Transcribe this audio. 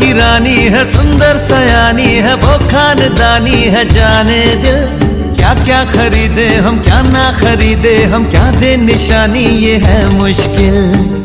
की रानी है सुंदर सयानी है, वो खानदानी है, जाने दिल। क्या क्या खरीदे हम, क्या ना खरीदे हम, क्या दे निशानी, ये है मुश्किल।